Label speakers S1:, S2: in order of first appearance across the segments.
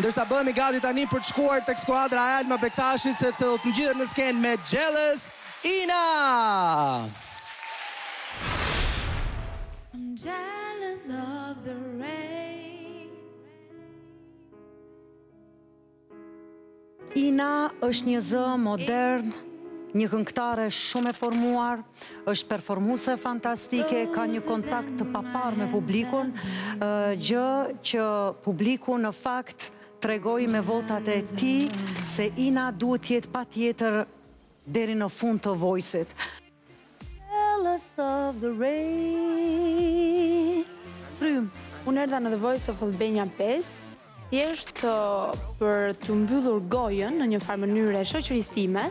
S1: Ndërsa bëhemi gati tani për të shkuar tek skuadra e Alma Bektashit sepse do të ngjitet në skenë me Jealous Ina!
S2: I'm jealous of the rain
S3: Ina është një zë modern, një këngëtare shumë e formuar, është performuse fantastike, ka një kontakt të paparë me publikun, gjë që publiku në fakt tregoi me votat e tij, se Ina duhet të jetë patjetër Deri në fund të Voice-it. Jealous of the rain. Frym.
S4: Unë erdha në The Voice of Albania 5, thjesht për të mbyllur gojën në një farë mënyre shoqërisë time,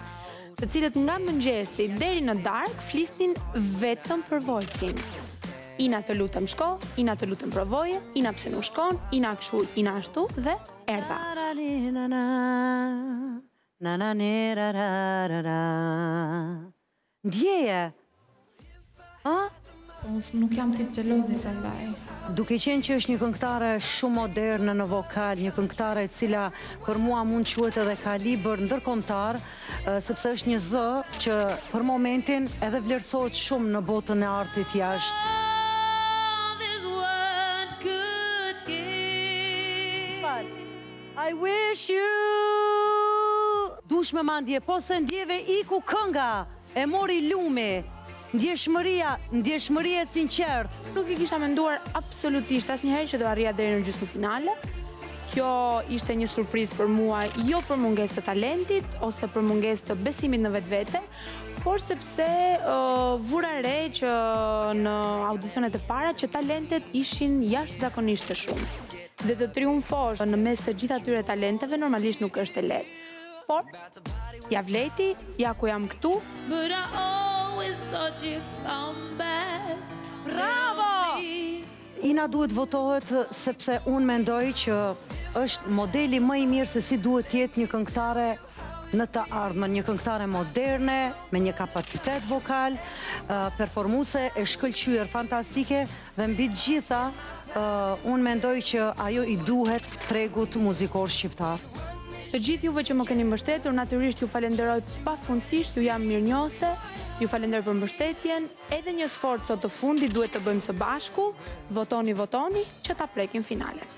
S4: të cilët nga mëngjesi deri në darkë flisnin vetëm për Voice-in. Ina të lutem shko, Ina të lutem provoje, Ina pse nuk shkon, Ina kshu, Ina ashtu dhe erdha.
S3: Nananirararara Ndjeje Ëh?
S4: Unë nuk jam tip të lodhi prandaj.
S3: Duke qenë se është një këngëtare shumë moderne në vokal, një këngëtare e cila për mua mund të quhet edhe kalibër ndërkombëtar, sepse është një zë që për momentin edhe vlerësohet shumë në botën e artit jashtë. I wish you. Dush me ma ndje po s'e ndjeve iku kënga e mori lumi ndjeshmëria ndjeshmëri e sinqertë
S4: nuk e kisha menduar absolutisht asnjëherë që do arrija deri në gjysmëfinale kjo ishte një surprizë për mua jo për mungesë të talentit ose për mungesë të besimit në vetvete por sepse uh, vura re që në audicionet e para që talentet ishin jashtëzakonisht të shumë Dhe të triumfosh në mes të gjithë atyre talenteve normalisht nuk është e lehtë. Por ia vlejti, ja ku jam këtu.
S3: Bravo! Ina duhet të votohet sepse unë mendoj që është modeli më i mirë se si duhet të jetë një këngëtare në të ardhmen, një këngëtare moderne, me një kapacitet vokal, performuse e shkëlqyer, fantastike, Dhe mbi të gjitha, unë mendoj që ajo i duhet tregut muzikor shqiptar.
S4: Të gjithë juve që më keni mbështetur, natyrisht ju falenderoj pafundësisht, ju jam mirënjohëse, ju falenderoj për mbështetjen, edhe një sforco të fundit duhet të bëjmë së bashku, votoni, votoni, që ta prekim finalen.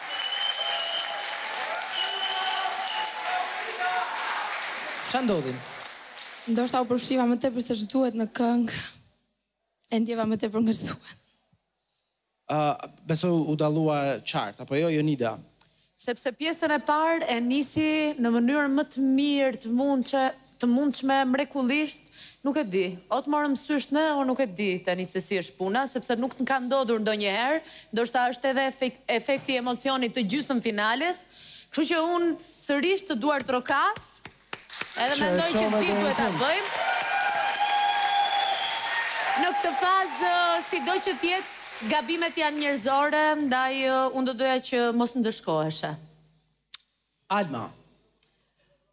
S1: Ç'a ndodhi?
S4: Ndoshta u përfshiva më tepër se ç'duhet në këngë e ndjeva më tepër nga ç'duhet.
S1: Ë, besoj u dallua qartë, apo jo Jonida?
S5: Sepse pjesën e parë e nisi në mënyrën më të mirë të mundshme, Të mundshme, mrekullisht, nuk e di. O të morëm sysh ne, unë nuk e di tani se si është puna, sepse nuk të ka ndodhur ndonjëherë, ndoshta është edhe efekti i emocionit të gjysmëfinales, kështu që unë sërish të duartrokas, edhe mendoj që
S1: gjithë
S5: duhet ta bëjmë. Në këtë fazë, sido që të jetë, gabimet janë njerëzore, ndaj unë do doja që mos ndëshkoheshe.
S1: Alma.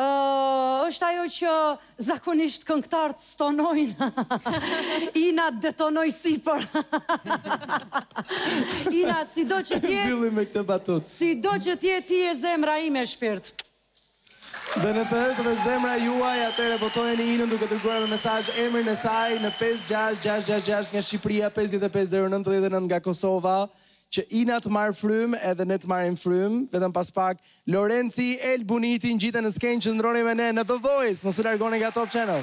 S3: Është ajo që zakonisht këngëtarët stonojnë. Ina detonoi sipër. Ina, sido që të jetë.
S1: Mbyllim me këtë
S3: batutë. Sido që të jetë ti je zemra ime, shpirt.
S1: Dhe nëse është dhe zemra juaj, atëherë votojeni Inën duke dërguar me mesazh emrin e saj në 56666 nga Shqipëria, 55099 nga Kosova, që Ina të marrë frymë edhe ne të marrim frymë, vetëm pas pak Lorenci, Elbuniti ngjiten në skenë qëndroni me ne në The Voice mos u largoni nga Top Channel.